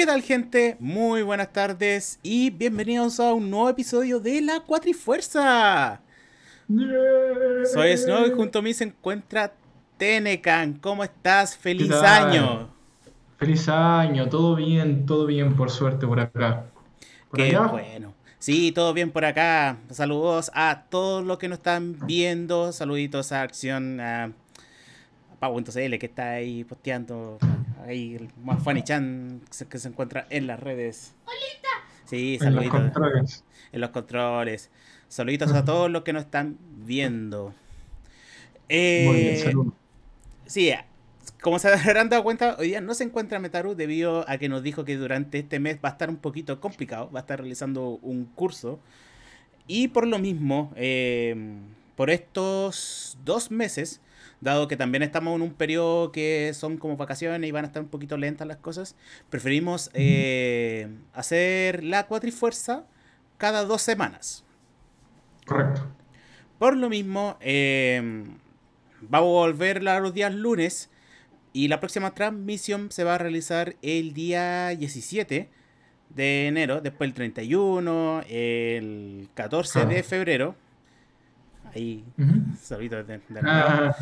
¿Qué tal gente? Muy buenas tardes y bienvenidos a un nuevo episodio de La Cuatrifuerza. Soy Snow y junto a mí se encuentra Tenecan. ¿Cómo estás? ¡Feliz año! Feliz año, todo bien, todo bien por suerte por acá. Qué bueno. Sí, todo bien por acá. Saludos a todos los que nos están viendo. Saluditos a Acción, a Pau.cl que está ahí posteando. Ahí el más funny chan que se encuentra en las redes. ¡Holita! Sí, saluditos. En los controles. En los controles. Saluditos a todos los que nos están viendo. Eh, Muy bien, saludos. Sí, como se habrán dado cuenta, hoy día no se encuentra Metaru debido a que nos dijo que durante este mes va a estar un poquito complicado, va a estar realizando un curso. Y por lo mismo, eh, por estos dos meses, dado que también estamos en un periodo que son como vacaciones y van a estar un poquito lentas las cosas, preferimos eh, hacer la cuatrifuerza cada dos semanas. Correcto. Por lo mismo, eh, vamos a volver los días lunes y la próxima transmisión se va a realizar el día 17 de enero, después el 31, el 14 de febrero. Ahí, de, ah.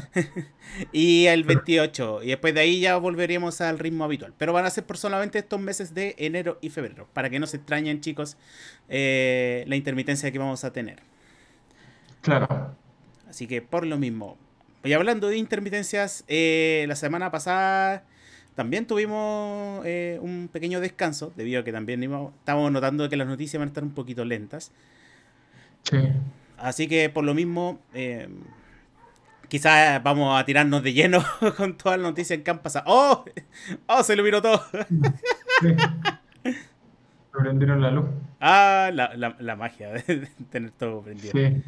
y el 28. Y después de ahí ya volveríamos al ritmo habitual. Pero van a ser por solamente estos meses de enero y febrero. Para que no se extrañen, chicos, eh, la intermitencia que vamos a tener. Claro. Así que por lo mismo, y hablando de intermitencias, eh, la semana pasada también tuvimos eh, un pequeño descanso, debido a que también estábamos notando que las noticias van a estar un poquito lentas. Sí. Así que por lo mismo, eh, quizás vamos a tirarnos de lleno con todas las noticias que han pasado. ¡Oh! ¡Oh! Se iluminó todo. Sí. Prendieron la luz. Ah, la, la, la magia de tener todo prendido. Sí.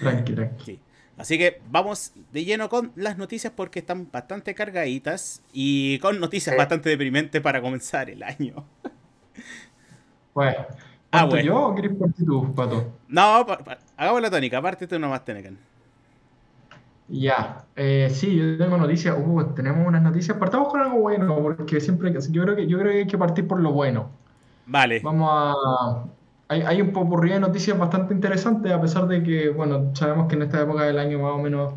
Tranqui, tranqui. Así que vamos de lleno con las noticias porque están bastante cargaditas y con noticias bastante deprimentes para comenzar el año. Bueno. Ah, bueno. yo o quieres partir tú, Pato? No, hagamos la tónica, aparte tú nomás, Tenecan. Ya, eh, sí, yo tengo noticias, uh, tenemos unas noticias, partamos con algo bueno, porque siempre, yo creo que, yo creo que hay que partir por lo bueno. Vale. Vamos a, hay, hay un poco de noticias bastante interesantes, a pesar de que, bueno, sabemos que en esta época del año más o menos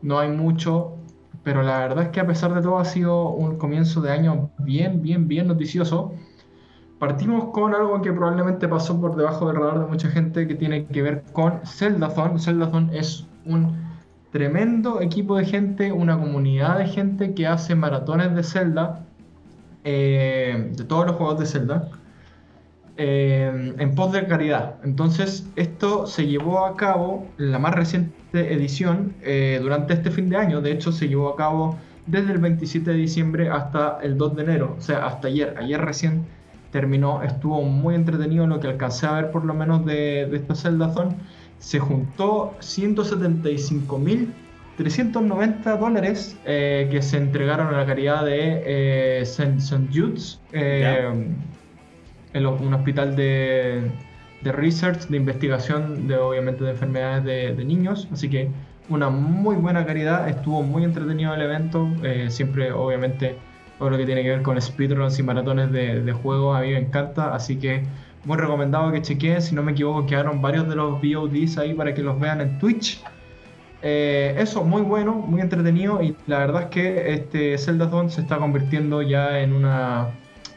no hay mucho, pero la verdad es que a pesar de todo ha sido un comienzo de año bien, bien, bien noticioso. Partimos con algo que probablemente pasó por debajo del radar de mucha gente que tiene que ver con Zeldathon. Zeldathon es un tremendo equipo de gente, una comunidad de gente que hace maratones de Zelda, eh, de todos los juegos de Zelda. Eh, en pos de caridad. Entonces, esto se llevó a cabo la más reciente edición eh, durante este fin de año. De hecho, se llevó a cabo desde el 27 de diciembre hasta el 2 de enero, o sea, hasta ayer. Ayer recién terminó, estuvo muy entretenido lo que alcancé a ver por lo menos de, de esta Zone. Se juntó 175.390 dólares eh, que se entregaron a la caridad de St. Jude's en un hospital de, de, research, de investigación, de obviamente de enfermedades de, niños. Así que una muy buena caridad, estuvo muy entretenido el evento, eh, siempre obviamente lo que tiene que ver con speedruns y maratones de, de juegos a mí me encanta, así que muy recomendado que chequeen, si no me equivoco quedaron varios de los VODs ahí para que los vean en Twitch. Eh, eso, muy bueno, muy entretenido y la verdad es que este Zelda Zone se está convirtiendo ya en una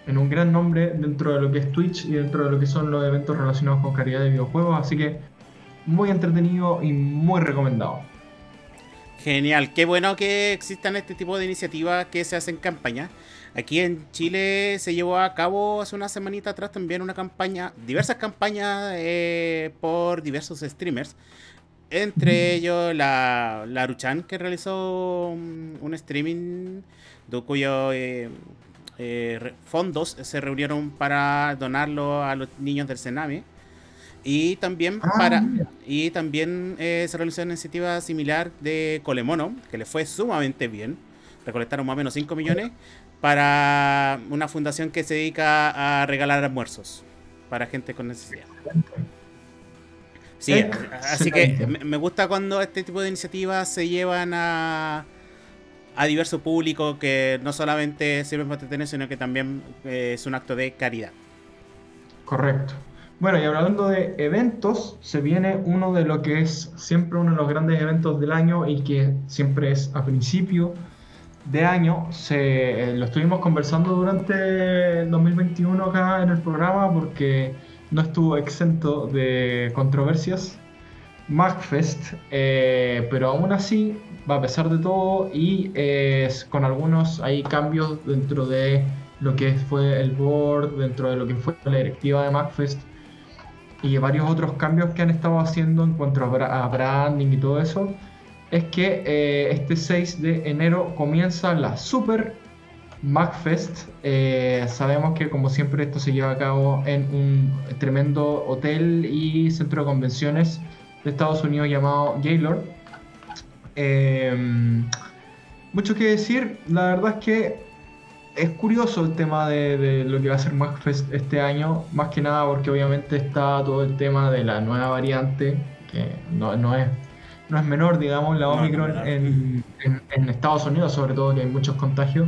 en un gran nombre dentro de lo que es Twitch y dentro de lo que son los eventos relacionados con calidad de videojuegos, así que muy entretenido y muy recomendado. Genial, qué bueno que existan este tipo de iniciativas que se hacen campaña. Aquí en Chile se llevó a cabo hace una semanita atrás también una campaña, diversas campañas eh, por diversos streamers. Entre ellos la, la Ruchan que realizó un, streaming de cuyo eh, eh, fondos se reunieron para donarlo a los niños del Sename. Y también, ah, para, y también eh, se realizó una iniciativa similar de Colemono, que le fue sumamente bien. Recolectaron más o menos 5 millones para una fundación que se dedica a regalar almuerzos para gente con necesidad. Sí, así que me gusta cuando este tipo de iniciativas se llevan a, a diverso público que no solamente sirve para entretener, sino que también eh, es un acto de caridad. Correcto. Bueno, y hablando de eventos, se viene uno de lo que es siempre uno de los grandes eventos del año y que siempre es a principio de año. Se, eh, lo estuvimos conversando durante el 2021 acá en el programa porque no estuvo exento de controversias. MacFest, eh, pero aún así va a pesar de todo y es con algunos hay cambios dentro de lo que fue el board, dentro de lo que fue la directiva de MacFest y varios otros cambios que han estado haciendo en cuanto a branding y todo eso, es que eh, este 6 de enero comienza la Super MacFest. Eh, sabemos que como siempre esto se lleva a cabo en un tremendo hotel y centro de convenciones de Estados Unidos llamado Gaylord. Eh, mucho que decir, la verdad es que es curioso el tema de, lo que va a ser MacFest este año, más que nada porque obviamente está todo el tema de la nueva variante, que no, es, no es menor, digamos, la Omicron en, Estados Unidos, sobre todo que hay muchos contagios.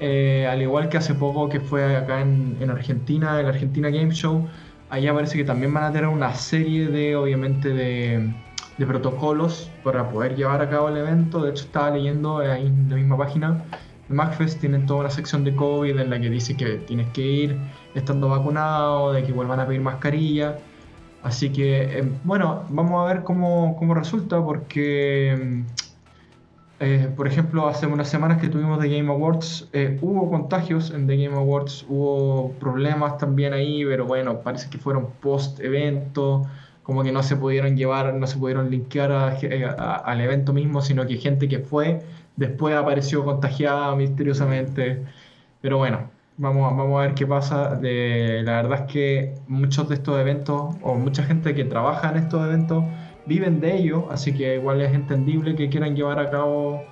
Eh, al igual que hace poco que fue acá en, Argentina, el Argentina Game Show, allá parece que también van a tener una serie de, obviamente, de, de protocolos para poder llevar a cabo el evento. De hecho, estaba leyendo ahí en la misma página MacFest tienen toda una sección de COVID en la que dice que tienes que ir estando vacunado, de que vuelvan a pedir mascarilla. Así que, eh, bueno, vamos a ver cómo, cómo resulta, porque, eh, por ejemplo, hace unas semanas que tuvimos de Game Awards, eh, hubo contagios en The Game Awards, hubo problemas también ahí, pero bueno, parece que fueron post-evento, como que no se pudieron llevar, no se pudieron linkear al evento mismo, sino que gente que fue Después apareció contagiada misteriosamente. Pero bueno, vamos, a ver qué pasa. De, la verdad es que muchos de estos eventos, o mucha gente que trabaja en estos eventos, viven de ello, así que igual es entendible que quieran llevar a cabo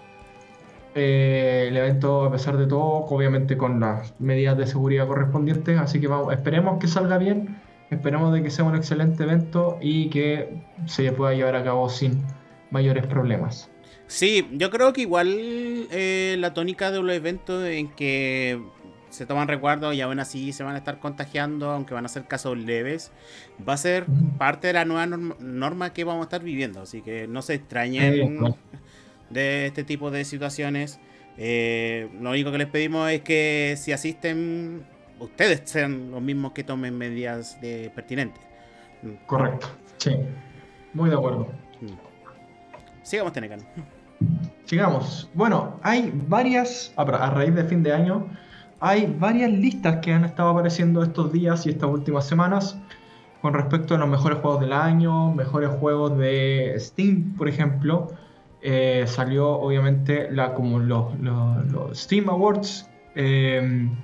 eh, el evento a pesar de todo, obviamente con las medidas de seguridad correspondientes. Así que vamos, esperemos que salga bien, esperemos de que sea un excelente evento y que se pueda llevar a cabo sin mayores problemas. Sí, yo creo que igual eh, la tónica de los eventos en que se toman recuerdos y aún así se van a estar contagiando, aunque van a ser casos leves, va a ser parte de la nueva norma, que vamos a estar viviendo. Así que no se extrañen de este tipo de situaciones. Eh, lo único que les pedimos es que si asisten, ustedes sean los mismos que tomen medidas de pertinentes. Correcto, sí, muy de acuerdo. Sigamos, Tenecan. Sigamos. Bueno, hay varias, a raíz de fin de año, hay varias listas que han estado apareciendo estos días y estas últimas semanas con respecto a los mejores juegos del año, mejores juegos de Steam, por ejemplo. Eh, salió obviamente la, como los, Steam Awards em,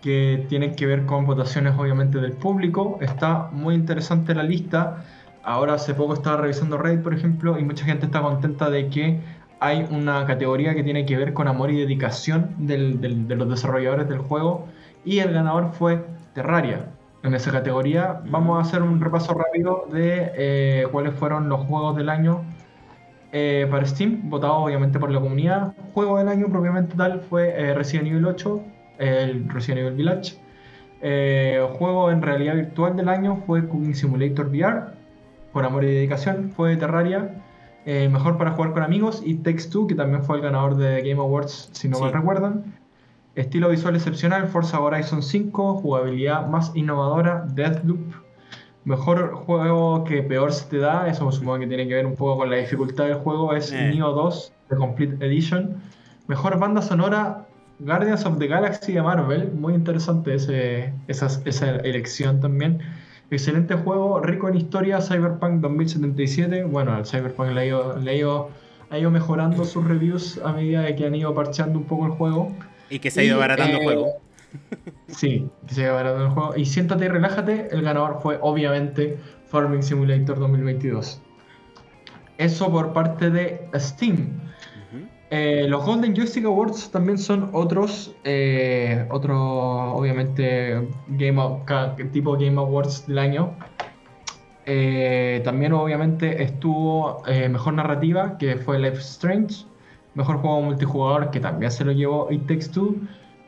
que tienen que ver con votaciones obviamente del público. Está muy interesante la lista. Ahora hace poco estaba revisando Reddit, por ejemplo, y mucha gente está contenta de que hay una categoría que tiene que ver con amor y dedicación de los desarrolladores del juego y el ganador fue Terraria. En esa categoría vamos a hacer un repaso rápido de eh, cuáles fueron los juegos del año eh, para Steam, votados obviamente por la comunidad. Juego del año propiamente tal fue eh, Resident Evil 8, el Resident Evil Village. juego en realidad virtual del año fue Cooking Simulator VR por amor y dedicación fue Terraria. Eh, mejor para jugar con amigos y Takes Two, que también fue el ganador de Game Awards, si no me recuerdan. Estilo visual excepcional, Forza Horizon 5, jugabilidad más innovadora, Deathloop. Mejor juego que peor se te da, eso supongo que tiene que ver un poco con la dificultad del juego, es eh. Neo 2, The Complete Edition. Mejor banda sonora, Guardians of the Galaxy de Marvel, muy interesante ese, esa, esa elección también. Excelente juego, rico en historia, Cyberpunk 2077. Bueno, el Cyberpunk le ha ido, ha ido, mejorando sus reviews a medida de que han ido parcheando un poco el juego. Y que se ha ido abaratando el juego. Sí, que se ha ido abaratando el juego. Y siéntate y relájate, el ganador fue obviamente Farming Simulator 2022. Eso por parte de Steam. Eh, los Golden Joystick Awards también son otros, eh, obviamente, game tipo Game Awards del año. Eh, también obviamente estuvo Mejor Narrativa, que fue Life Strange. Mejor juego multijugador, que también se lo llevó It Takes Two.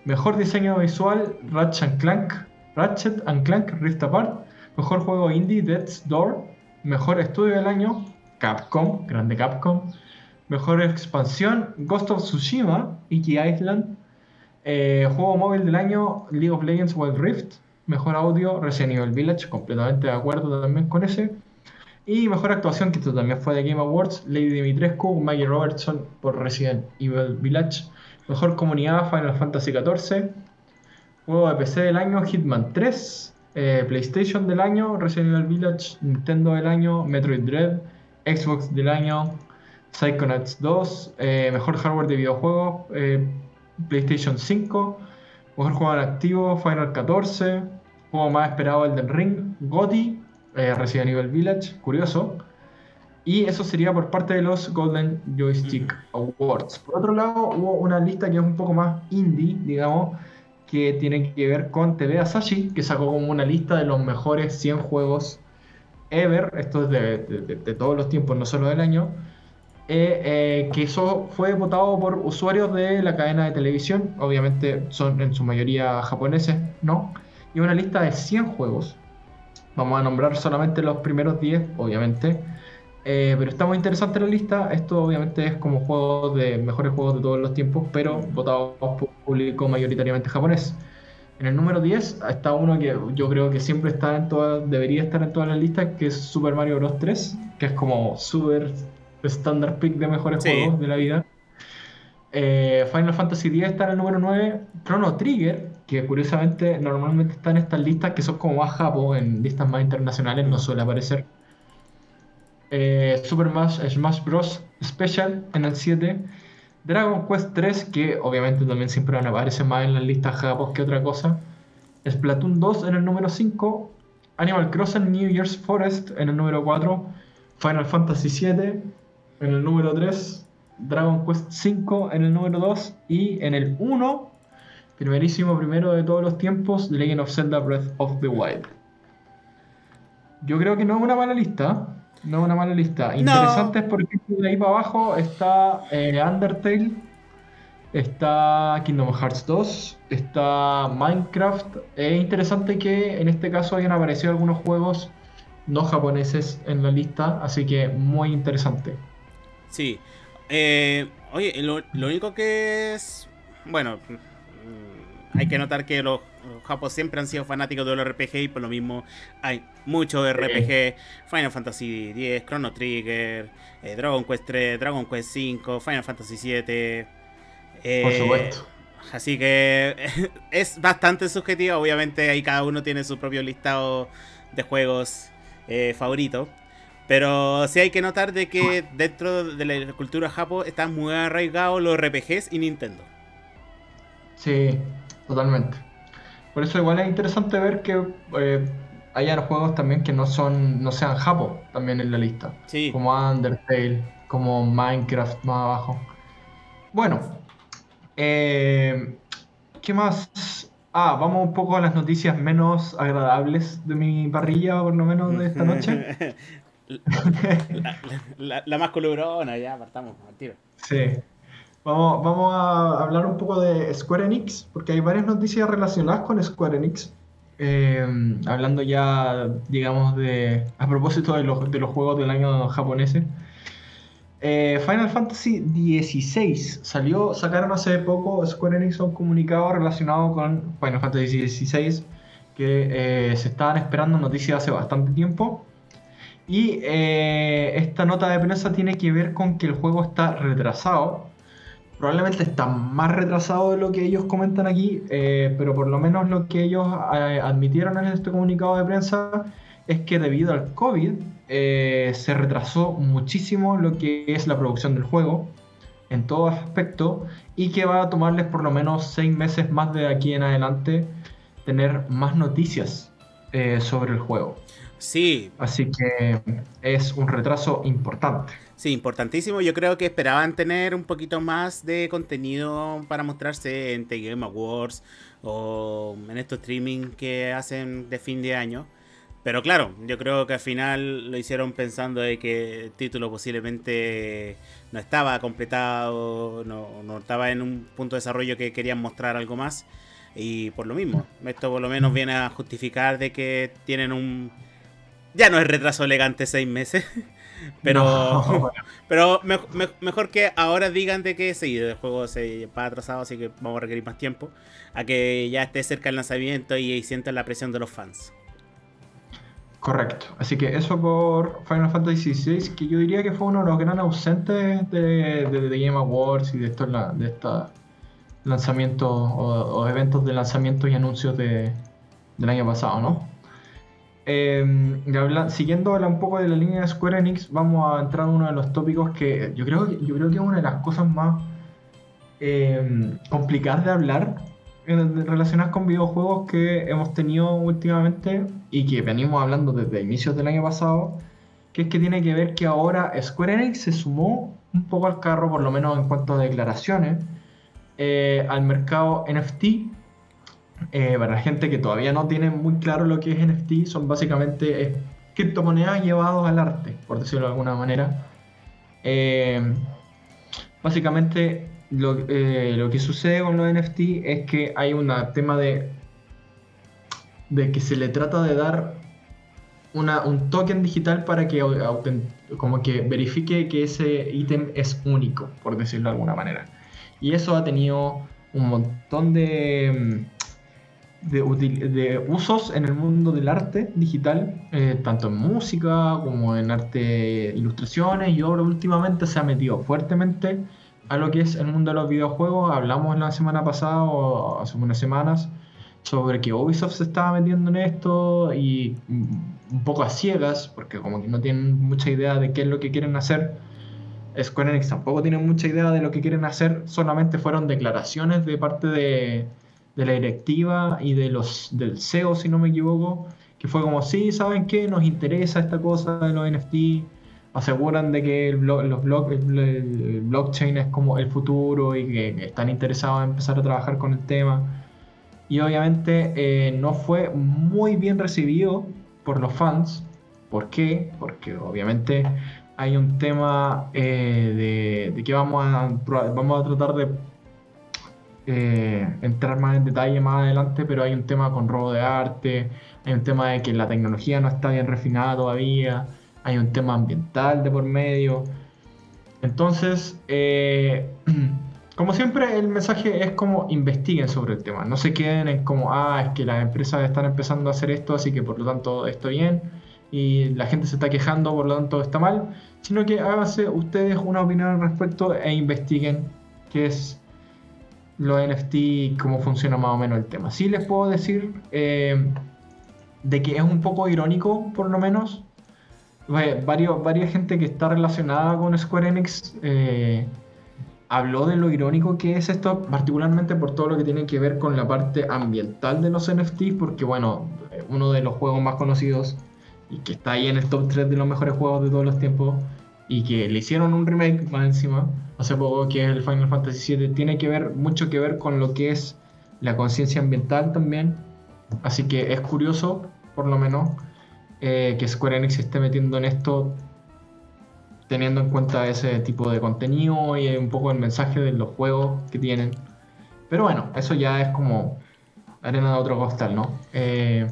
Mejor diseño visual, Ratchet Clank, Ratchet and Clank Rift Apart. Mejor juego indie, Death's Door. Mejor estudio del año, Capcom, grande Capcom. Mejor expansión, Ghost of Tsushima, Iki Island. Eh, juego móvil del año, League of Legends Wild Rift. Mejor audio, Resident Evil Village, completamente de acuerdo también con ese. Y mejor actuación, que esto también fue de Game Awards, Lady Dimitrescu, Maggie Robertson por Resident Evil Village. Mejor comunidad, Final Fantasy XIV. Juego de PC del año, Hitman 3. Eh, PlayStation del año, Resident Evil Village. Nintendo del año, Metroid Dread. Xbox del año, Psychonauts 2. Eh, mejor hardware de videojuegos, eh, PlayStation 5. Mejor juego en activo, Final 14. Juego más esperado, Elden Ring. GOTY, Resident Evil Village. Curioso. Y eso sería por parte de los Golden Joystick Awards. Por otro lado, hubo una lista que es un poco más indie, digamos, que tiene que ver con TV Asashi, que sacó como una lista de los mejores 100 juegos ever, esto es de, todos los tiempos, no solo del año, eh, eh, que eso fue votado por usuarios de la cadena de televisión, obviamente son en su mayoría japoneses, ¿no? Y una lista de 100 juegos. Vamos a nombrar solamente los primeros 10, obviamente. Eh, pero está muy interesante la lista. Esto obviamente es como juegos de mejores juegos de todos los tiempos, pero votados por público mayoritariamente japonés. En el número 10 está uno que yo creo que siempre está en todas, debería estar en todas las listas, que es Super Mario Bros. 3, que es como super standard pick de mejores juegos de la vida. Eh, Final Fantasy X está en el número 9. Chrono Trigger, que curiosamente normalmente está en estas listas que son como más japo, en listas más internacionales no suele aparecer. Eh, Super Smash, Bros. Special en el 7. Dragon Quest 3, que obviamente también siempre van a aparecer más en las listas japos que otra cosa. Splatoon 2 en el número 5. Animal Crossing New Year's Forest en el número 4. Final Fantasy 7 en el número 3. Dragon Quest 5 en el número 2. Y en el 1, primerísimo primero de todos los tiempos, The Legend of Zelda Breath of the Wild. Yo creo que no es una mala lista. No es una mala lista. Interesante es porque de ahí para abajo está eh, Undertale, está Kingdom Hearts 2, está Minecraft. Es interesante que en este caso hayan aparecido algunos juegos no japoneses en la lista, así que muy interesante. Sí. Eh, oye, lo, lo único que es... Bueno, hay que notar que los, japos siempre han sido fanáticos de los RPG y por lo mismo hay muchos RPG, Final Fantasy X, Chrono Trigger, eh, Dragon Quest 3, Dragon Quest 5, Final Fantasy 7. Eh, por supuesto. Así que es bastante subjetivo, obviamente ahí cada uno tiene su propio listado de juegos eh, favoritos. Pero sí hay que notar de que dentro de la cultura japo están muy arraigados los RPGs y Nintendo. Sí, Totalmente. Por eso igual es interesante ver que eh, hayan juegos también que no son no sean Japo también en la lista. Sí. Como Undertale, como Minecraft más abajo. Bueno, eh, ¿qué más? Ah, vamos un poco a las noticias menos agradables de mi parrilla, por lo menos de esta noche. la, más colubrona, ya partamos, al tiro. Sí. Vamos, a hablar un poco de Square Enix, porque hay varias noticias relacionadas con Square Enix. Eh, hablando ya, digamos, de a propósito de los, de los juegos del año japonés. Eh, Final Fantasy XVI salió, sacaron hace poco Square Enix un comunicado relacionado con Final Fantasy XVI que eh, se estaban esperando noticias hace bastante tiempo. Y esta nota de prensa tiene que ver con que el juego está retrasado probablemente está más retrasado de lo que ellos comentan aquí, eh, pero por lo menos lo que ellos eh, admitieron en este comunicado de prensa es que debido al COVID eh, se retrasó muchísimo lo que es la producción del juego en todo aspecto y que va a tomarles por lo menos seis meses más de aquí en adelante tener más noticias sobre el juego. Sí. Así que es un retraso importante. Sí, importantísimo. Yo creo que esperaban tener un poquito más de contenido para mostrarse en The Game Awards o en estos streaming que hacen de fin de año. Pero claro, yo creo que al final lo hicieron pensando de que el título posiblemente no estaba completado, no, no estaba en un punto de desarrollo que querían mostrar algo más. Y por lo mismo, esto por lo menos viene a justificar de que tienen un... Ya no es retraso elegante seis meses, pero, pero mejor que ahora digan de que sí, el juego se va atrasado, así que vamos a requerir más tiempo, a que ya esté cerca el lanzamiento y, sientan la presión de los fans. Correcto. Así que eso por Final Fantasy XVI, que yo diría que fue uno de los grandes ausentes de, de, Game Awards y de estos de esta lanzamientos o, eventos de lanzamientos y anuncios de, del año pasado, ¿no? Eh, siguiendo un poco de la línea de Square Enix, vamos a entrar en uno de los tópicos que yo creo, yo creo que es una de las cosas más em, complicadas de hablar relacionadas con videojuegos que hemos tenido últimamente y que venimos hablando desde inicios del año pasado, que es que tiene que ver que ahora Square Enix se sumó un poco al carro, por lo menos en cuanto a declaraciones, eh, al mercado NFT eh, para la gente que todavía no tiene muy claro lo que es NFT, son básicamente eh, criptomonedas llevadas al arte, por decirlo de alguna manera. Eh, básicamente lo, que sucede con los NFT es que hay un tema de, de que se le trata de dar un token digital para que como que verifique que ese ítem es único, por decirlo de alguna manera. Y eso ha tenido un montón de de, usos en el mundo del arte digital, eh, tanto en música como en arte ilustraciones, y ahora últimamente se ha metido fuertemente a lo que es el mundo de los videojuegos. Hablamos la semana pasada o hace unas semanas sobre que Ubisoft se estaba metiendo en esto y un poco a ciegas, porque como que no tienen mucha idea de qué es lo que quieren hacer. Square Enix tampoco tiene mucha idea de lo que quieren hacer, solamente fueron declaraciones de parte de, de la directiva y de los del CEO, si no me equivoco, que fue como, sí, ¿saben qué? Nos interesa esta cosa de los NFT, aseguran de que el, los blockchain es como el futuro y que están interesados en empezar a trabajar con el tema. Y obviamente eh, no fue muy bien recibido por los fans. ¿Por qué? Porque obviamente hay un tema eh, de, de, que vamos a, vamos a tratar de eh, entrar más en detalle más adelante, pero hay un tema con robo de arte, hay un tema de que la tecnología no está bien refinada todavía, hay un tema ambiental de por medio. Entonces, eh, como siempre, el mensaje es como investiguen sobre el tema, no se queden en como, ah, es que las empresas están empezando a hacer esto, así que por lo tanto está bien, y la gente se está quejando, por lo tanto está mal, sino que háganse ustedes una opinión al respecto e investiguen qué es los NFT cómo funciona más o menos el tema. Sí les puedo decir eh, de que es un poco irónico, por lo menos. varios, varias gente que está relacionada con Square Enix eh, habló de lo irónico que es esto, particularmente por todo lo que tiene que ver con la parte ambiental de los NFTs, porque bueno, uno de los juegos más conocidos y que está ahí en el top 3 de los mejores juegos de todos los tiempos y que le hicieron un remake más encima hace poco, que es el Final Fantasy VII, tiene que ver mucho que ver con lo que es la conciencia ambiental también. Así que es curioso, por lo menos, eh, que Square Enix se esté metiendo en esto teniendo en cuenta ese tipo de contenido y un poco el mensaje de los juegos que tienen. Pero bueno, eso ya es como arena de otro costal, ¿no? Eh,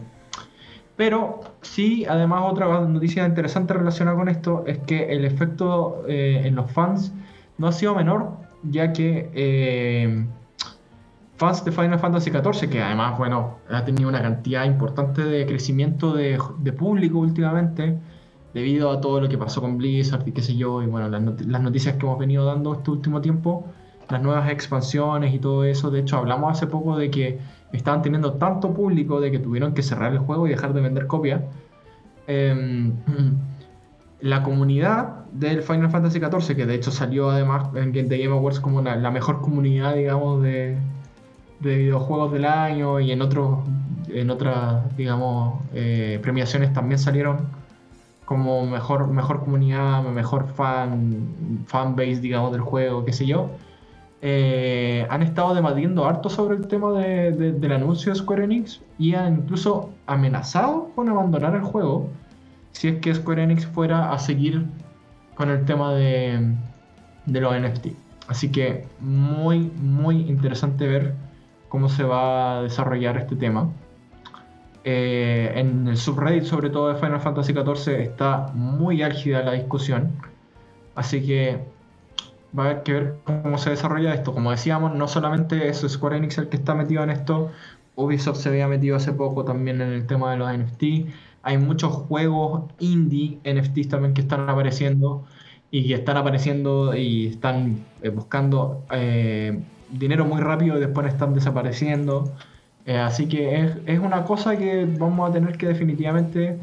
pero sí, además otra noticia interesante relacionada con esto es que el efecto eh, en los fans no ha sido menor, ya que eh, fans de Final Fantasy XIV, que además, bueno, ha tenido una cantidad importante de crecimiento de, público últimamente, debido a todo lo que pasó con Blizzard y qué sé yo, y bueno, las, noticias que hemos venido dando este último tiempo, las nuevas expansiones y todo eso, de hecho hablamos hace poco de que estaban teniendo tanto público de que tuvieron que cerrar el juego y dejar de vender copias. Em, la comunidad del Final Fantasy XIV, que de hecho salió además en The Game Awards como la, mejor comunidad, digamos, de, videojuegos del año y en otros en otras, digamos, eh, premiaciones también salieron como mejor, mejor comunidad, mejor fan, fan base, digamos, del juego, qué sé yo. Eh, han estado debatiendo harto sobre el tema del anuncio de Square Enix y han incluso amenazado con abandonar el juego si es que Square Enix fuera a seguir con el tema de, de los NFT. Así que muy, muy interesante ver cómo se va a desarrollar este tema. Eh, en el subreddit, sobre todo de Final Fantasy XIV, está muy álgida la discusión. Así que va a haber que ver cómo se desarrolla esto. Como decíamos, no solamente es Square Enix el que está metido en esto, Ubisoft se había metido hace poco también en el tema de los NFT. Hay muchos juegos indie NFTs también que están apareciendo y que están apareciendo y están eh, buscando eh, dinero muy rápido y después están desapareciendo. Eh, así que es, es, una cosa que vamos a tener que definitivamente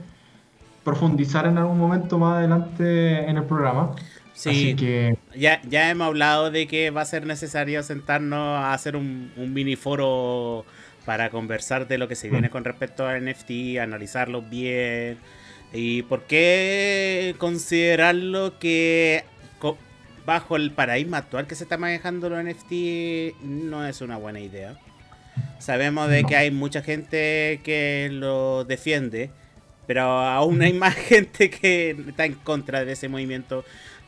profundizar en algún momento más adelante en el programa. Sí, que... ya, ya hemos hablado de que va a ser necesario sentarnos a hacer un, un mini foro para conversar de lo que se viene mm. con respecto a NFT, analizarlo bien ¿Y por qué considerarlo que bajo el paradigma actual que se está manejando los NFT no es una buena idea? Sabemos de que hay mucha gente que lo defiende, pero aún hay más gente que está en contra de ese movimiento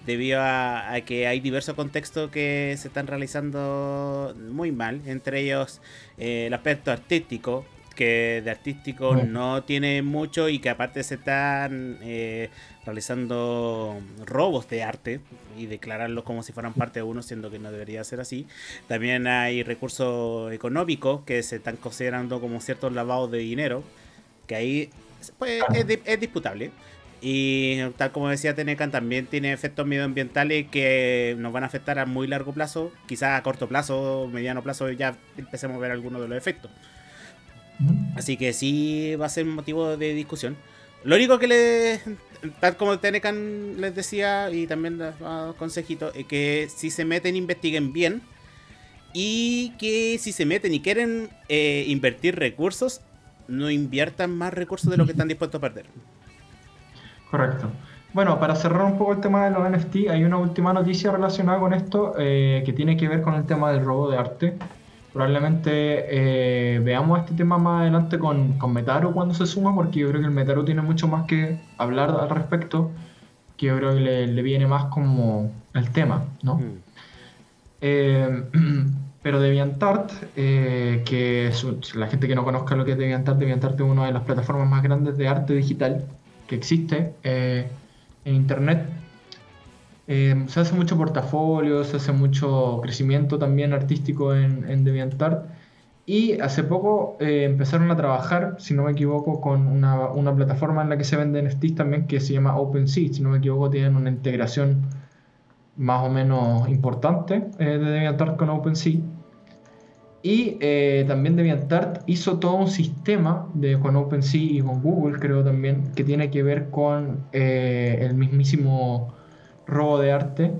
debido a, que hay diversos contextos que se están realizando muy mal, entre ellos eh, el aspecto artístico, que de artístico no tiene mucho y que aparte se están eh, realizando robos de arte y declararlos como si fueran parte de uno, siendo que no debería ser así. También hay recursos económicos que se están considerando como ciertos lavados de dinero, que ahí pues, es, disputable. Y tal como decía Tenecan, también tiene efectos medioambientales que nos van a afectar a muy largo plazo, quizás a corto plazo, mediano plazo, ya empecemos a ver algunos de los efectos. Así que sí va a ser un motivo de discusión. Lo único que le, tal como Tenecan les decía y también los consejitos, es que si se meten, investiguen bien. Y que si se meten y quieren eh, invertir recursos, no inviertan más recursos de lo que están dispuestos a perder. Correcto. Bueno, para cerrar un poco el tema de los NFT, hay una última noticia relacionada con esto eh, que tiene que ver con el tema del robo de arte. Probablemente eh, veamos este tema más adelante con, con, Metaro cuando se suma, porque yo creo que el Metaro tiene mucho más que hablar al respecto, que yo creo que le, viene más como el tema, ¿no? Mm. Eh, pero DeviantArt, eh, que es, la gente que no conozca lo que es DeviantArt, DeviantArt es una de las plataformas más grandes de arte digital que existe en Internet eh, se hace mucho portafolio, se hace mucho crecimiento también artístico en, en DeviantArt. Y hace poco eh, empezaron a trabajar, si no me equivoco, con una, una, plataforma en la que se venden NFTs también que se llama OpenSea. Si no me equivoco, tienen una integración más o menos importante eh, de DeviantArt con OpenSea. Y también DeviantArt hizo todo un sistema de, con OpenSea y con Google, creo también, que tiene que ver con el mismísimo robo de arte.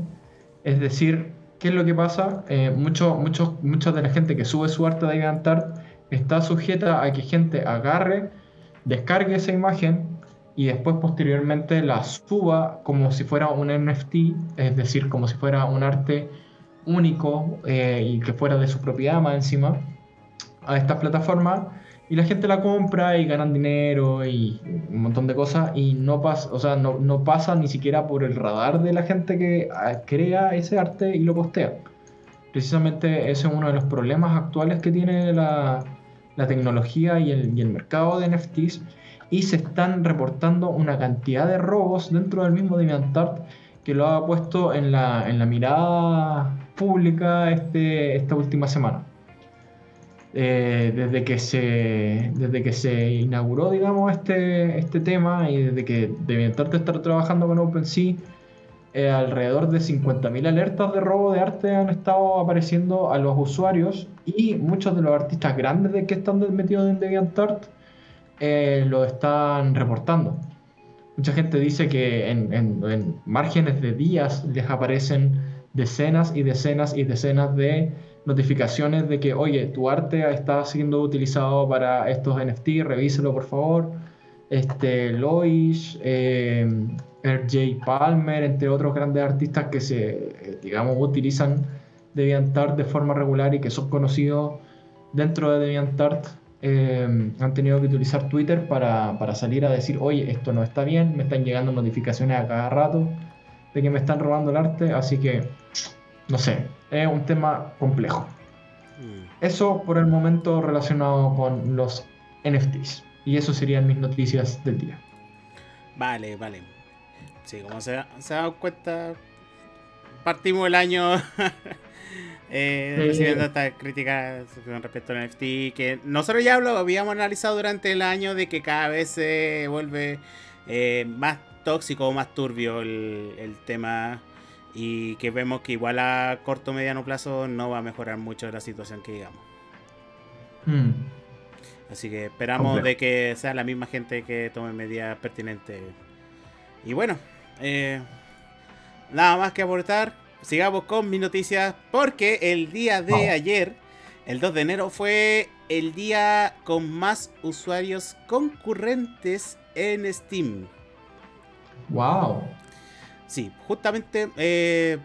Es decir, ¿qué es lo que pasa? Eh, mucho, mucho, mucha de la gente que sube su arte de DeviantArt está sujeta a que gente agarre, descargue esa imagen y después posteriormente la suba como si fuera un NFT, es decir, como si fuera un arte único eh, y que fuera de su propiedad más encima, a esta plataforma y la gente la compra y ganan dinero y un montón de cosas y no pasa, o sea, no, no pasa ni siquiera por el radar de la gente que ah, crea ese arte y lo postea. Precisamente ese es uno de los problemas actuales que tiene la, la tecnología y el, y el, mercado de NFTs y se están reportando una cantidad de robos dentro del mismo DeviantArt que lo ha puesto en la, en la mirada pública este, esta última semana. Eh, desde, que se, desde que se inauguró, digamos, este, este tema y desde que DeviantArt estar trabajando con OpenSea, eh, alrededor de 50.000 alertas de robo de arte han estado apareciendo a los usuarios y muchos de los artistas grandes de que están metidos en DeviantArt eh, lo están reportando. Mucha gente dice que en, en márgenes de días les aparecen decenas y decenas y decenas de notificaciones de que, oye, tu arte está siendo utilizado para estos NFT, revíselo por favor. Este, Lois, eh, RJ Palmer, entre otros grandes artistas que se, digamos, utilizan DeviantArt de forma regular y que son conocidos dentro de DeviantArt eh, han tenido que utilizar Twitter para, para, salir a decir, oye, esto no está bien, me están llegando notificaciones a cada rato de que me están robando el arte, así que, no sé, es un tema complejo. Mm. Eso por el momento relacionado con los NFTs. Y eso serían mis noticias del día. Vale, vale. Sí, como se, se ha dado cuenta, partimos el año eh, recibiendo estas críticas con respecto al NFT, que nosotros ya lo habíamos analizado durante el año de que cada vez se vuelve eh, más tóxico, más turbio el, tema y que vemos que igual a corto o mediano plazo no va a mejorar mucho la situación que digamos. Hmm. Así que esperamos de que sea la misma gente que tome medidas pertinentes. Y bueno, eh, nada más que aportar. Sigamos con mis noticias porque el día de ayer, el 2 de enero, fue el día con más usuarios concurrentes en Steam. Wow. Sí, justamente eh,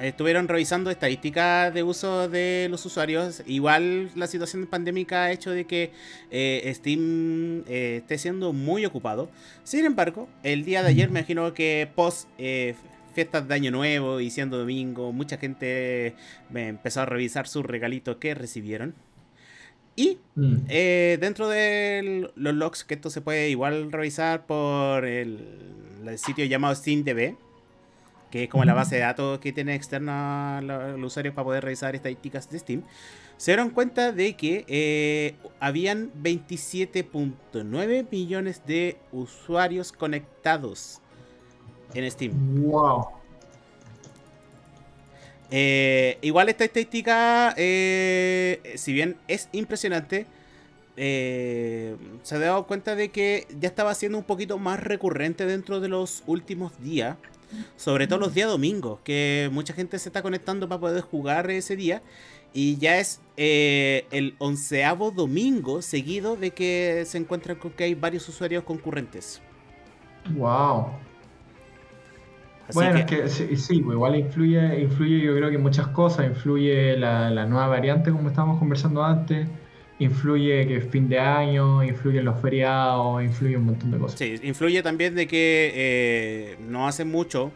estuvieron revisando estadísticas de uso de los usuarios. Igual la situación pandémica ha hecho de que eh, Steam eh, esté siendo muy ocupado. Sin embargo, el día de ayer me imagino que post fiestas de Año Nuevo y siendo domingo, mucha gente me empezó a revisar sus regalitos que recibieron. Y mm. dentro de los logs, que esto se puede igual revisar por el, sitio llamado SteamDB, que es como la base de datos que tiene externa los usuarios para poder revisar estadísticas de Steam, se dieron cuenta de que eh, habían 27.9 millones de usuarios conectados en Steam. ¡Wow! Eh, igual esta estadística, eh, si bien es impresionante, eh, se ha dado cuenta de que ya estaba siendo un poquito más recurrente dentro de los últimos días. Sobre todo los días domingos, que mucha gente se está conectando para poder jugar ese día. Y ya es el onceavo domingo seguido de que se encuentran con que hay varios usuarios concurrentes. ¡Wow! bueno, es que sí, pues, igual influye, influye yo creo que muchas cosas, influye la, nueva variante como estábamos conversando antes, influye que es fin de año, influye los feriados, influye un montón de cosas. Sí, influye también de que eh, no hace mucho,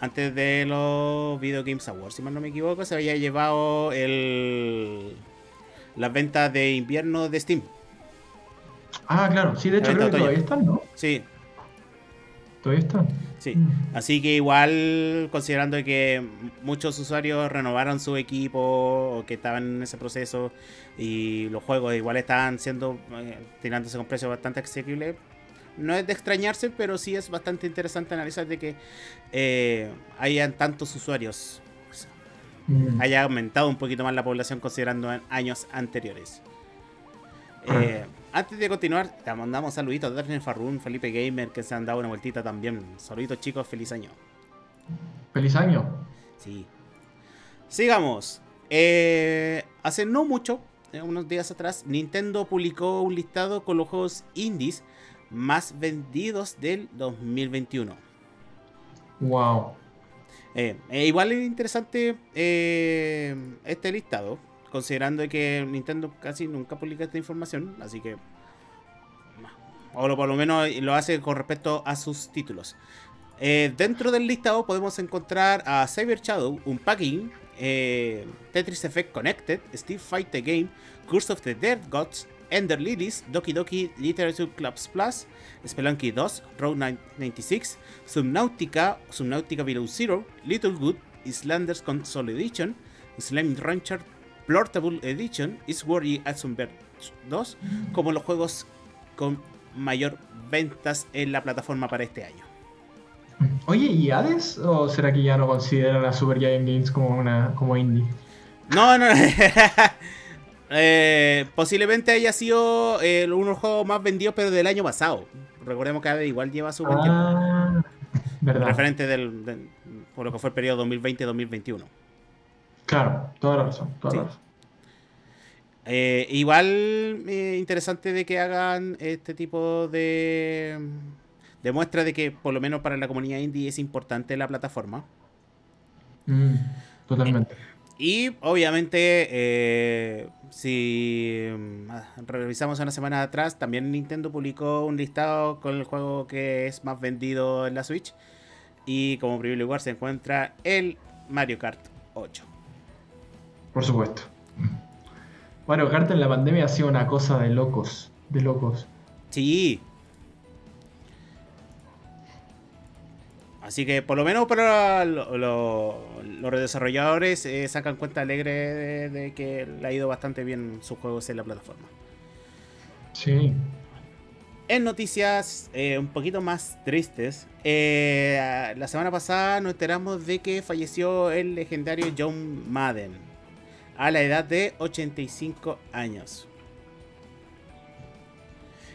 antes de los Video Games Awards, si mal no me equivoco, se había llevado el las ventas de invierno de Steam. Ah, claro, sí, de hecho creo que todavía están, ¿no? Sí. Todavía están. Sí, mm. así que igual considerando que muchos usuarios renovaron su equipo o que estaban en ese proceso y los juegos igual estaban siendo eh, tirándose con precios bastante asequibles, no es de extrañarse, pero sí es bastante interesante analizar de que eh, hayan tantos usuarios. Mm. Haya aumentado un poquito más la población considerando en años anteriores. Ah. Antes de continuar, te mandamos saluditos a Darren Farrun, Felipe Gamer, que se han dado una vueltita también. Saluditos chicos, feliz año. Feliz año. Sí. Sigamos. Eh, hace no mucho, eh, unos días atrás, Nintendo publicó un listado con los juegos indies más vendidos del 2021. Wow. Eh, igual es interesante este listado, considerando que Nintendo casi nunca publica esta información, así que o por lo menos lo hace con respecto a sus títulos. Eh, dentro del listado podemos encontrar a Cyber Shadow, Unpacking, eh, Tetris Effect Connected, Steve Fight the Game, Curse of the Dead Gods, Ender Lilies, Doki Doki Literature Clubs Plus, Spelunky 2, Road 96, Subnautica, Subnautica Below Zero, Little Good, Islanders Console Edition, Slime Rancher Portable Edition, Is Worry Bird 2, como los juegos con mayor ventas en la plataforma para este año. Oye, ¿y Hades? ¿O será que ya no consideran a Super Giant Games como una como indie? No, no. eh, posiblemente haya sido eh, uno de los juegos más vendidos, pero del año pasado. Recordemos que Hades igual lleva su ah, verdad. referente del, por lo que fue el periodo 2020-2021. Claro, toda la razón. Toda la razón. Eh, igual eh, interesante de que hagan este tipo de, demuestra de que por lo menos para la comunidad indie es importante la plataforma. Mm. Totalmente. Y obviamente, eh, si mm, revisamos una semana atrás, también Nintendo publicó un listado con el juego que es más vendido en la Switch. Y como primer lugar se encuentra el Mario Kart 8. Por supuesto. Mario Kart en la pandemia ha sido una cosa de locos. De locos. Sí. Así que por lo menos para los desarrolladores eh, sacan cuenta alegre de, que le ha ido bastante bien sus juegos en la plataforma. Sí. En noticias eh, un poquito más tristes, eh, la semana pasada nos enteramos de que falleció el legendario John Madden a la edad de 85 años.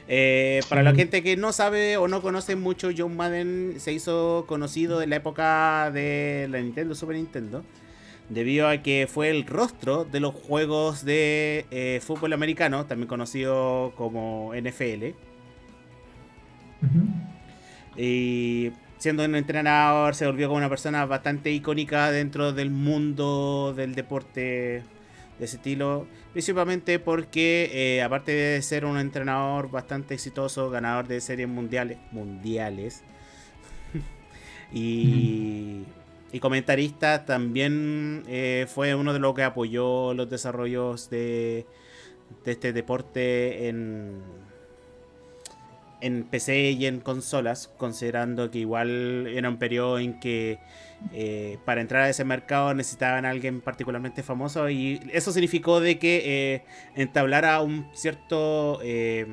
Eh, para la gente que no sabe o no conoce mucho, John Madden se hizo conocido en la época de la Nintendo Super Nintendo. Debido a que fue el rostro de los juegos de eh, fútbol americano, también conocido como NFL. Y siendo un entrenador, se volvió como una persona bastante icónica dentro del mundo del deporte de ese estilo. Principalmente porque, eh, aparte de ser un entrenador bastante exitoso, ganador de series mundiales, mundiales y, comentarista, también eh, fue uno de los que apoyó los desarrollos de, de este deporte en, en PC y en consolas, considerando que igual era un periodo en que eh, para entrar a ese mercado necesitaban a alguien particularmente famoso y eso significó de que eh, entablara un cierto eh,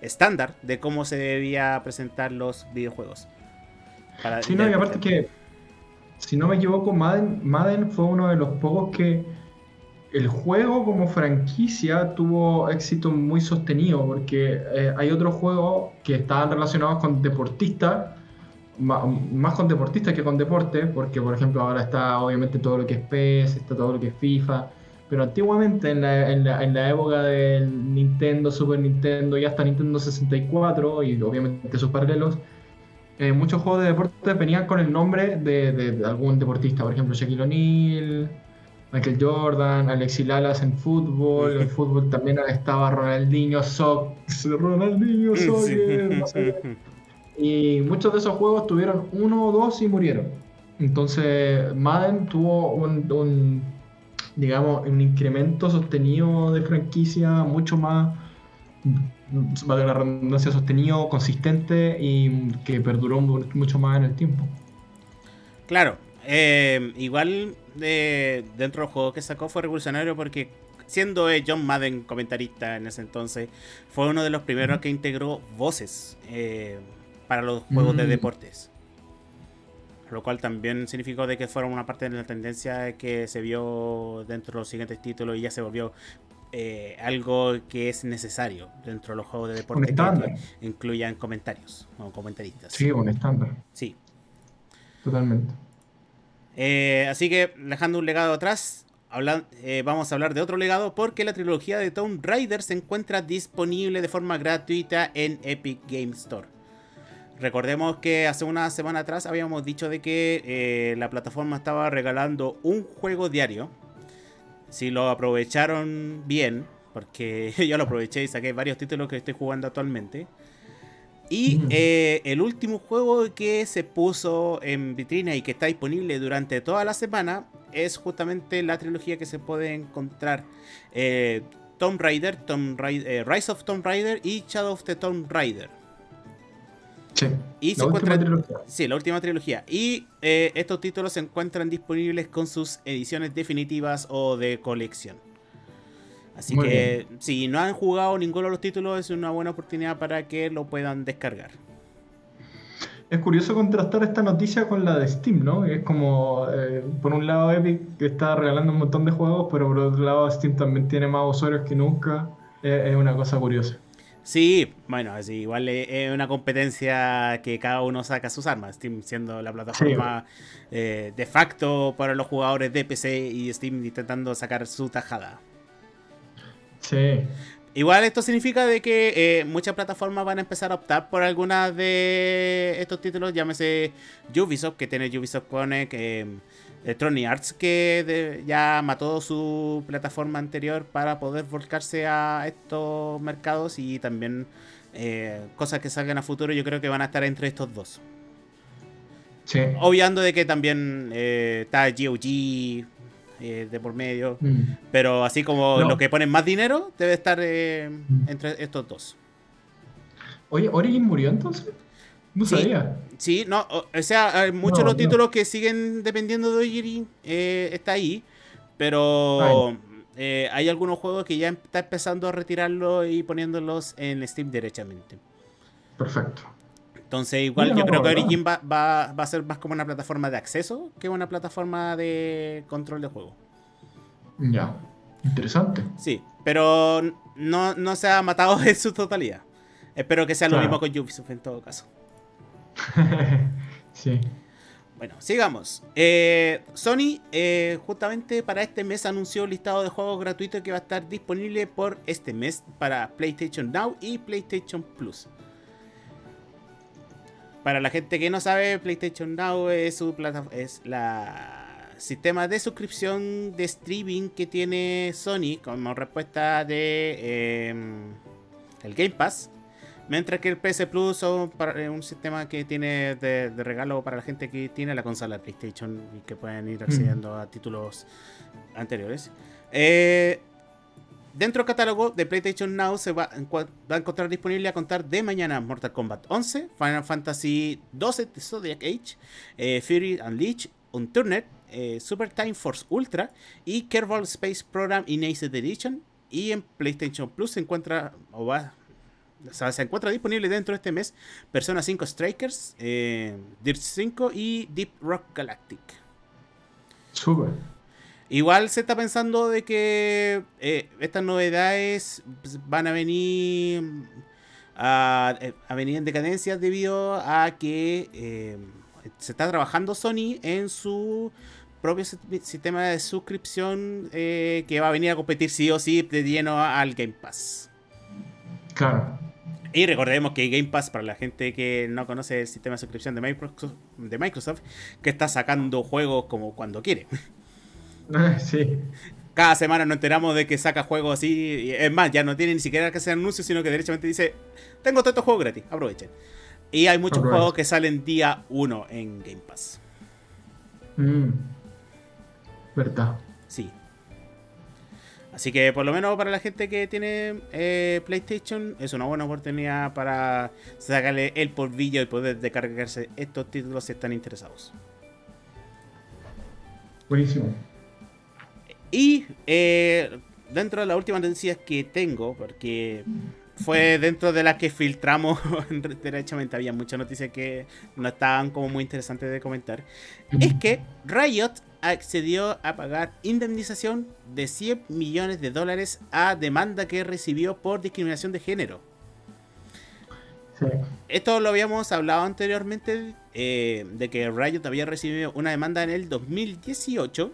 estándar de cómo se debía presentar los videojuegos. sí, no, y aparte que, si no me equivoco, Madden, Madden fue uno de los pocos que el juego como franquicia tuvo éxito muy sostenido, porque hay otros juegos que estaban relacionados con deportistas más con deportistas que con deporte, porque por ejemplo ahora está obviamente todo lo que es PES, está todo lo que es FIFA, pero antiguamente en la, en la, en la época del Nintendo, Super Nintendo y hasta Nintendo 64 y obviamente sus paralelos, eh, muchos juegos de deporte venían con el nombre de, de, algún deportista, por ejemplo Shaquille O'Neal, Michael Jordan, Alexis Lalas en fútbol, en fútbol también estaba Ronaldinho, Soc, Ronaldinho, Soc, no sé. Y muchos de esos juegos tuvieron uno o dos y murieron. Entonces Madden tuvo un, digamos, un incremento sostenido de franquicia mucho más, de la redundancia, sostenido, consistente y que perduró mucho más en el tiempo. Claro, eh, igual de, dentro del juego que sacó fue revolucionario porque siendo John Madden comentarista en ese entonces, fue uno de los primeros que integró voces. Eh, para los juegos de mm. deportes. Lo cual también significó de que fueron una parte de la tendencia que se vio dentro de los siguientes títulos y ya se volvió eh, algo que es necesario dentro de los juegos de deporte que incluyan comentarios o comentaristas. Sí, un estándar. Sí. Totalmente. Eh, así que dejando un legado atrás, eh, vamos a hablar de otro legado porque la trilogía de Tomb Raider se encuentra disponible de forma gratuita en Epic Game Store. Recordemos que hace una semana atrás habíamos dicho de que eh, la plataforma estaba regalando un juego diario. Si lo aprovecharon bien, porque yo lo aproveché y saqué varios títulos que estoy jugando actualmente. Y mm. eh, el último juego que se puso en vitrina y que está disponible durante toda la semana es justamente la trilogía que se puede encontrar. Eh, Tomb Raider, Tomb Raider Rise of Tomb Raider y Shadow of the Tomb Raider. Sí, y la última trilogía. Sí, la última trilogía. Y eh, estos títulos se encuentran disponibles con sus ediciones definitivas o de colección. Así que si no han jugado ninguno de los títulos, es una buena oportunidad para que lo puedan descargar. Es curioso contrastar esta noticia con la de Steam, ¿no? Es como, eh, por un lado Epic está regalando un montón de juegos, pero por otro lado Steam también tiene más usuarios que nunca. es una cosa curiosa. Sí, bueno, así, igual es una competencia que cada uno saca sus armas. Steam siendo la plataforma eh, de facto para los jugadores de PC y Steam intentando sacar su tajada. Sí. Igual esto significa de que eh, muchas plataformas van a empezar a optar por algunas de estos títulos, llámese Ubisoft, que tiene Ubisoft Connect, eh, Electronic Arts que ya mató su plataforma anterior para poder volcarse a estos mercados y también eh, cosas que salgan a futuro yo creo que van a estar entre estos dos. Sí. Obviando de que también eh, está GOG eh, de por medio, mm. pero así como los que ponen más dinero debe estar mm. entre estos dos. Oye, ¿Origin murió entonces? No sabía. Sí, no, o, sea, muchos de los títulos que siguen dependiendo de Origin eh, está ahí, pero eh, hay algunos juegos que ya está empezando a retirarlos y poniéndolos en Steam derechamente. Perfecto. Entonces, igual yo creo que Origin va, va, a ser más como una plataforma de acceso que una plataforma de control de juego. Ya, interesante. Sí, pero no, no se ha matado en su totalidad. Espero que sea lo mismo con Ubisoft en todo caso. sí. Bueno, sigamos. Eh, Sony eh, justamente para este mes anunció un listado de juegos gratuitos que va a estar disponible por este mes para PlayStation Now y PlayStation Plus. Para la gente que no sabe, PlayStation Now es su es la sistema de suscripción de streaming que tiene Sony como respuesta de em, el Game Pass Mientras que el PS Plus es un sistema que tiene de, regalo para la gente que tiene la consola PlayStation y que pueden ir accediendo a títulos anteriores. Eh, dentro del catálogo de PlayStation Now se va, a encontrar disponible a contar de mañana Mortal Kombat 11, Final Fantasy 12 Zodiac Age, eh, Fury Unleashed, Unturned, eh, Super Time Force Ultra y Kerbal Space Program Innate Edition. Y en PlayStation Plus se encuentra o va se encuentra disponible dentro de este mes Persona 5 Strikers, eh, Dirt 5 y Deep Rock Galactic. Super. Igual se está pensando de que eh, estas novedades pues, van a venir a, venir en decadencia debido a que eh, se está trabajando Sony en su propio sistema de suscripción que va a venir a competir sí o sí de lleno al Game Pass. Claro. Y recordemos que Game Pass, para la gente que no conoce el sistema de suscripción de Microsoft, de Microsoft que está sacando juegos como cuando quiere. Sí. Cada semana nos enteramos de que saca juegos así. Es más, ya no tiene ni siquiera que hacer anuncios, sino que derechamente dice: Tengo todos estos juegos gratis, aprovechen. Y hay muchos juegos que salen día 1 en Game Pass. Mm. ¿Verdad? Sí. Así que por lo menos para la gente que tiene eh, PlayStation es una buena oportunidad para sacarle el polvillo y poder descargarse estos títulos si están interesados. Buenísimo. Y eh, dentro de las últimas noticias que tengo, porque fue dentro de las que filtramos, derechamente había muchas noticias que no estaban como muy interesantes de comentar, es que Riot accedió a pagar indemnización de 100 millones de dólares a demanda que recibió por discriminación de género. Esto lo habíamos hablado anteriormente eh, de que Riot había recibido una demanda en el 2018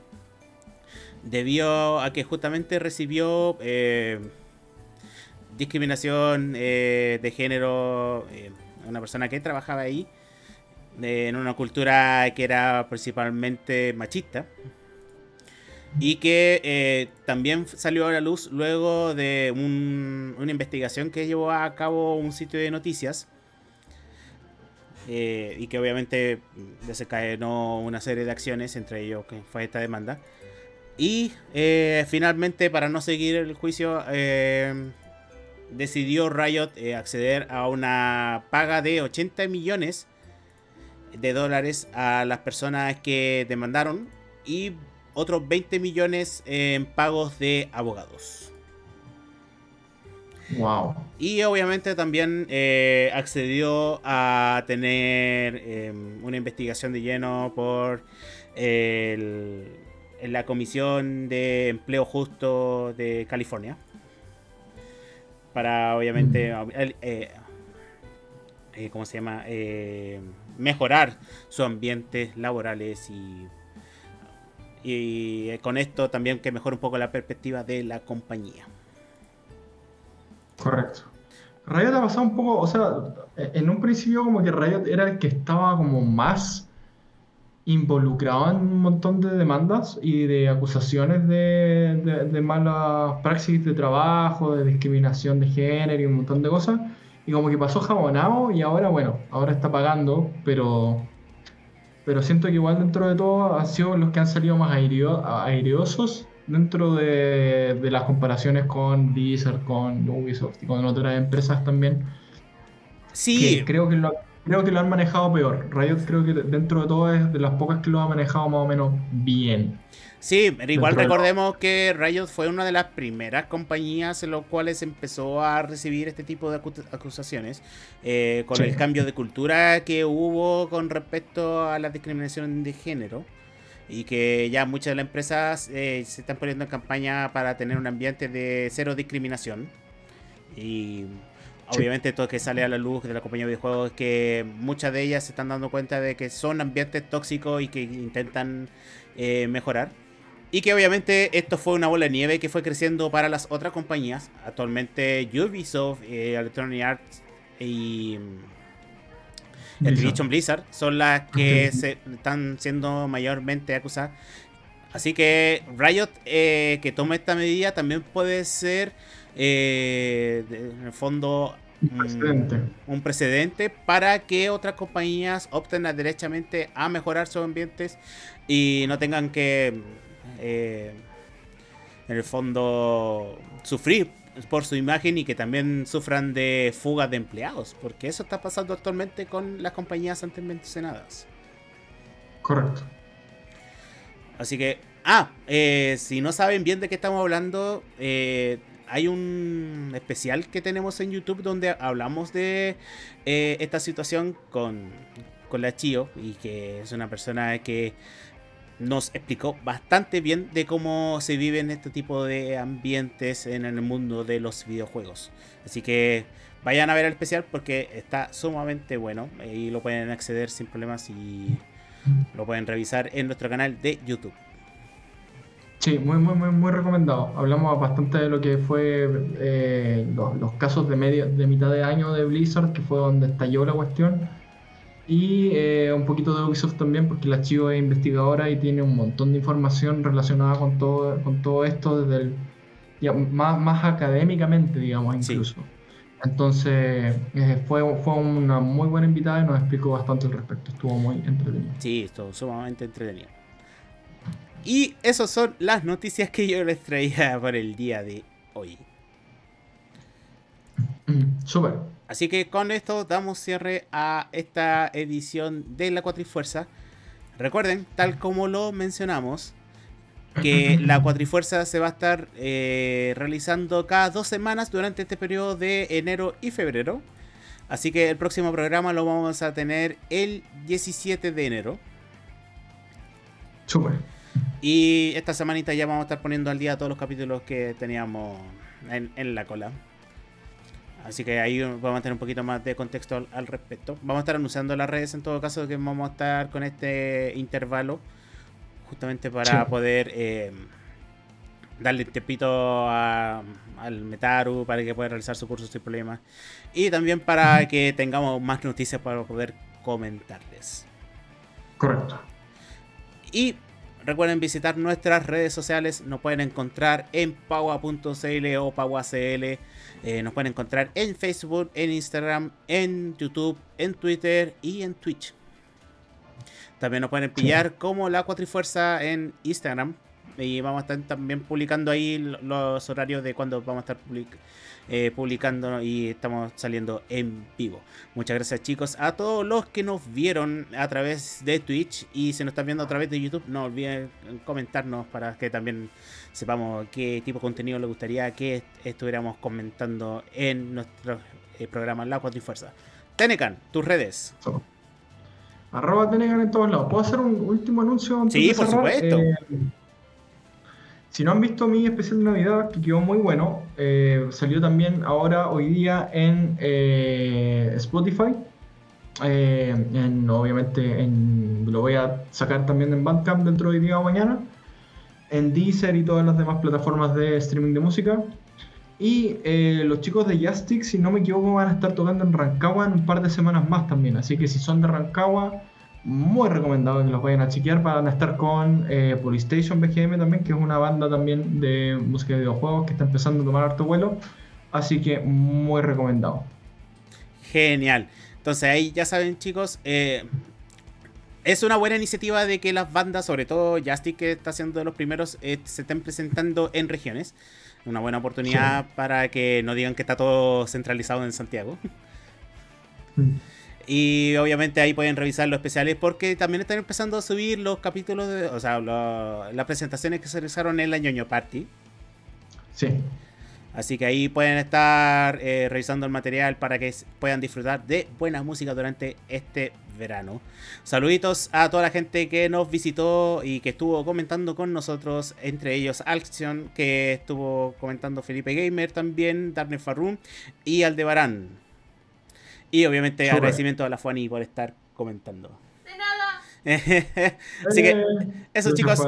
debido a que justamente recibió eh, discriminación eh, de género una persona que trabajaba ahí en una cultura que era principalmente machista y que eh, también salió a la luz luego de una investigación que llevó a cabo un sitio de noticias eh, y que obviamente desencadenó una serie de acciones, entre ellos que fue esta demanda. Y eh, finalmente, para no seguir el juicio, decidió Riot acceder a una paga de 80 millones de dólares a las personas que demandaron y otros 20 millones en pagos de abogados. Wow. Y obviamente también eh, accedió a tener una investigación de lleno por la Comisión de Empleo Justo de California. Para obviamente eh, eh, ¿cómo se llama? Eh, mejorar sus ambientes laborales y, y con esto también que mejore un poco la perspectiva de la compañía. Correcto. Riot ha pasado un poco, o sea, en un principio como que Riot era el que estaba como más involucrado en un montón de demandas y de acusaciones de, de, malas praxis de trabajo, de discriminación de género y un montón de cosas. Y como que pasó jabonado y ahora, bueno, ahora está pagando, pero, pero siento que igual dentro de todo han sido los que han salido más aireosos dentro de, de, las comparaciones con Blizzard, con Ubisoft y con otras empresas también. Sí. creo que lo, creo que lo han manejado peor. Riot creo que dentro de todo es de las pocas que lo ha manejado más o menos bien. Sí, pero igual recordemos que Riot fue una de las primeras compañías en las cuales empezó a recibir este tipo de acusaciones eh, con el cambio de cultura que hubo con respecto a la discriminación de género y que ya muchas de las empresas eh, se están poniendo en campaña para tener un ambiente de cero discriminación y Obviamente todo que sale a la luz de la compañía de videojuegos es que muchas de ellas se están dando cuenta de que son ambientes tóxicos y que intentan eh, mejorar. Y que obviamente esto fue una bola de nieve que fue creciendo para las otras compañías. Actualmente Ubisoft, eh, Electronic Arts y mm, Activision Blizzard son las que se están siendo mayormente acusadas. Así que Riot eh, que tome esta medida también puede ser en el fondo un precedente. para que otras compañías opten derechamente a mejorar sus ambientes y no tengan que, eh, en el fondo, sufrir por su imagen y que también sufran de fugas de empleados, porque eso está pasando actualmente con las compañías antes mencionadas. Correcto. Así que, ah, eh, si no saben bien de qué estamos hablando, eh, hay un especial que tenemos en YouTube donde hablamos de eh, esta situación con, la Chio y que es una persona que nos explicó bastante bien de cómo se vive en este tipo de ambientes en el mundo de los videojuegos. Así que vayan a ver el especial porque está sumamente bueno y lo pueden acceder sin problemas y lo pueden revisar en nuestro canal de YouTube. Sí, muy, muy, muy, muy recomendado. Hablamos bastante de lo que fue eh, los, casos de, medio, de mitad de año de Blizzard, que fue donde estalló la cuestión. Y eh, un poquito de Ubisoft también, porque la Chivo es investigadora y tiene un montón de información relacionada con todo, con todo esto, desde el, más, más académicamente, digamos, incluso. Entonces, eh, fue, fue una muy buena invitada y nos explicó bastante al respecto. Estuvo muy entretenido. Sí, estuvo sumamente entretenido. Y esas son las noticias que yo les traía por el día de hoy. Súper. Así que con esto damos cierre a esta edición de la Cuatrifuerza. Recuerden, tal como lo mencionamos, que la Cuatrifuerza se va a estar eh, realizando cada dos semanas durante este periodo de enero y febrero. Así que el próximo programa lo vamos a tener el 17 de enero. Súper. Y esta semanita ya vamos a estar poniendo al día todos los capítulos que teníamos en, la cola. Así que ahí vamos a tener un poquito más de contexto al, respecto. Vamos a estar anunciando las redes en todo caso que vamos a estar con este intervalo. Justamente para poder eh, darle tepito al Metaru para que pueda realizar su curso sin problemas. Y también para que tengamos más noticias para poder comentarles. Correcto. Y Recuerden visitar nuestras redes sociales. Nos pueden encontrar en paua.cl o pauacl. Eh, nos pueden encontrar en Facebook, en Instagram, en YouTube, en Twitter y en Twitch. También nos pueden pillar como la Cuatrifuerza en Instagram. Y vamos a estar también publicando ahí los horarios de cuando vamos a estar publicando eh, publicando y estamos saliendo en vivo. Muchas gracias chicos a todos los que nos vieron a través de Twitch y si nos están viendo a través de YouTube, no olviden comentarnos para que también sepamos qué tipo de contenido les gustaría que estuviéramos comentando en nuestro eh, programa La Cuatro y Fuerza. Tenecan, tus redes. Arroba Tenecan en todos lados. ¿Puedo hacer un último anuncio? sí, por supuesto. Eh, si no han visto mi especial de Navidad, que quedó muy bueno, eh, salió también ahora, hoy día, en eh, Spotify. Eh, obviamente lo voy a sacar también en Bandcamp dentro de hoy día o mañana. En Deezer y todas las demás plataformas de streaming de música. Y los chicos de Justic, si no me equivoco, van a estar tocando en Rancagua en un par de semanas más también. Así que si son de Rancagua, muy recomendado que los vayan a chequear. Van a estar con eh, Polystation BGM también, que es una banda también de música de videojuegos que está empezando a tomar harto vuelo. Así que muy recomendado. Genial. Entonces ahí ya saben chicos, eh, es una buena iniciativa de que las bandas, sobre todo Justic que está siendo de los primeros, eh, se estén presentando en regiones. Una buena oportunidad para que no digan que está todo centralizado en Santiago. Mm. Y obviamente ahí pueden revisar los especiales porque también están empezando a subir los capítulos, de, o sea, las presentaciones que se realizaron en la ñoño Party. Sí. Así que ahí pueden estar eh, revisando el material para que puedan disfrutar de buena música durante este verano. Saluditos a toda la gente que nos visitó y que estuvo comentando con nosotros, entre ellos Action, que estuvo comentando Felipe Gamer también, Darne Farroom y Aldebarán. Y obviamente agradecimiento a la Fuani por estar comentando. De nada. Así que eh, eso chicos.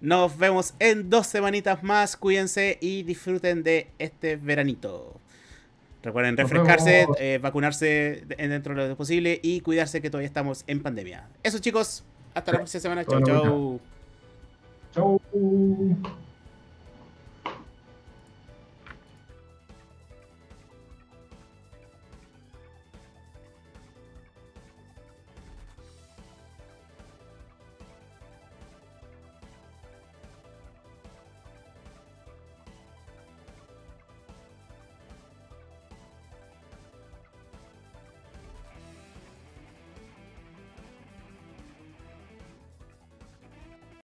Nos vemos en dos semanitas más. Cuídense y disfruten de este veranito. Recuerden refrescarse, eh, vacunarse dentro de lo posible y cuidarse que todavía estamos en pandemia. Eso chicos, hasta la próxima semana. Chau, chau. Chau.